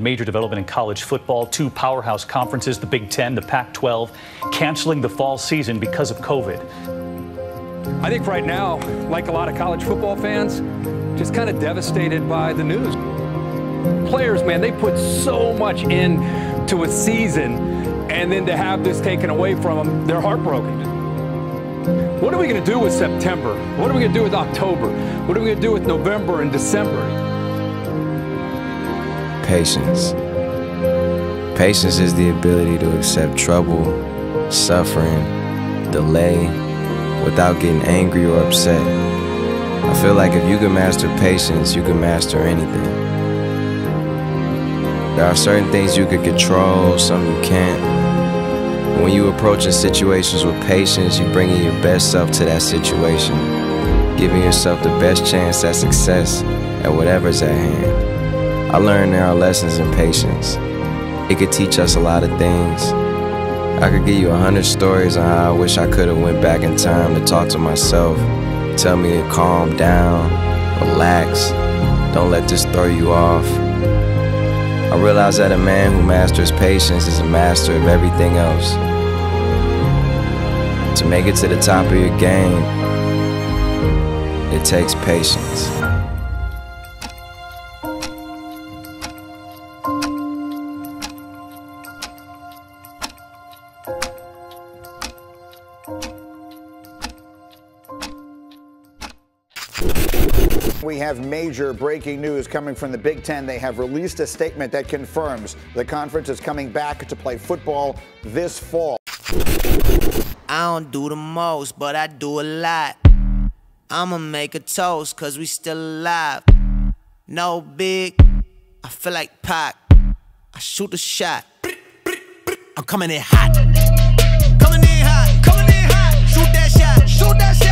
Major development in college football, two powerhouse conferences, the Big Ten, the Pac 12, canceling the fall season because of COVID. I think right now, like a lot of college football fans, just kind of devastated by the news. Players, man, they put so much into a season, and then to have this taken away from them, they're heartbroken. What are we going to do with September? What are we going to do with October? What are we going to do with November and December? Patience. Patience is the ability to accept trouble, suffering, delay, without getting angry or upset. I feel like if you can master patience, you can master anything. There are certain things you can control, some you can't. When you approaching situations with patience, you bringing your best self to that situation, giving yourself the best chance at success at whatever's at hand. I learned there are lessons in patience. It could teach us a lot of things. I could give you a hundred stories on how I wish I could have went back in time to talk to myself, tell me to calm down, relax, don't let this throw you off. I realized that a man who masters patience is a master of everything else. To make it to the top of your game, it takes patience. We have major breaking news coming from the Big Ten. They have released a statement that confirms the conference is coming back to play football this fall. I don't do the most, but I do a lot. I'ma make a toast, cause we still alive. No big, I feel like Pac. I shoot a shot. I'm coming in hot. Shoot that shit.